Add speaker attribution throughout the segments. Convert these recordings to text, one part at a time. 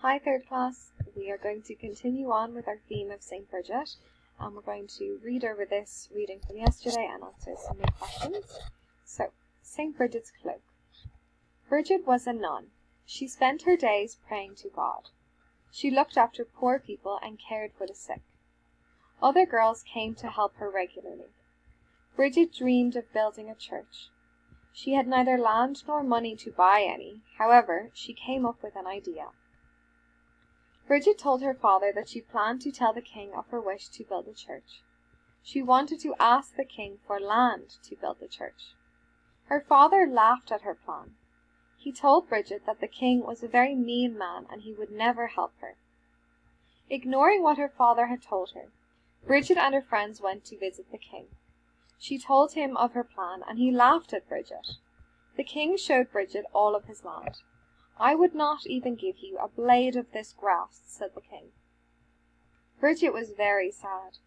Speaker 1: Hi, third class. We are going to continue on with our theme of St. Brigid, and we're going to read over this reading from yesterday and answer some more questions. So, St. Brigid's Cloak. Brigid was a nun. She spent her days praying to God. She looked after poor people and cared for the sick. Other girls came to help her regularly. Brigid dreamed of building a church. She had neither land nor money to buy any, however, she came up with an idea. Brigid told her father that she planned to tell the king of her wish to build a church. She wanted to ask the king for land to build the church. Her father laughed at her plan. He told Brigid that the king was a very mean man and he would never help her. Ignoring what her father had told her, Brigid and her friends went to visit the king. She told him of her plan and he laughed at Brigid. The king showed Brigid all of his land. I would not even give you a blade of this grass, said the king. Brigid was very sad.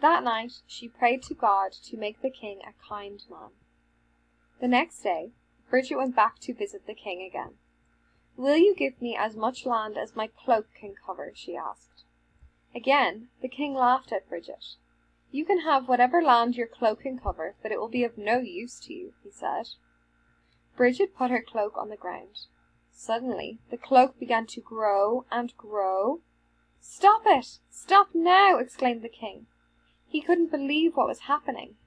Speaker 1: That night she prayed to God to make the king a kind man. The next day, Brigid went back to visit the king again. Will you give me as much land as my cloak can cover? she asked. Again the king laughed at Brigid. You can have whatever land your cloak can cover, but it will be of no use to you, he said. Brigid put her cloak on the ground. Suddenly the cloak began to grow and grow. "Stop it! Stop now!" exclaimed the king. He couldn't believe what was happening.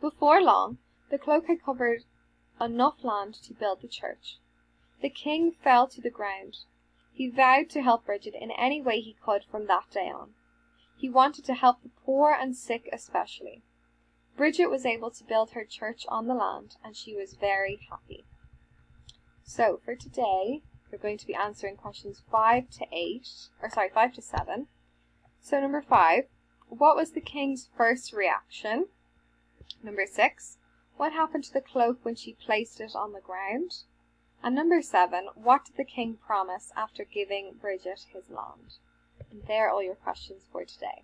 Speaker 1: Before long the cloak had covered enough land to build the church. The king fell to the ground. He vowed to help Brigid in any way he could from that day on. He wanted to help the poor and sick especially. Brigid was able to build her church on the land, and she was very happy. So for today, we're going to be answering questions 5 to 8, or sorry, 5 to 7. So number 5, what was the king's first reaction? Number 6, what happened to the cloak when she placed it on the ground? And number 7, what did the king promise after giving Brigid his land? And there are all your questions for today.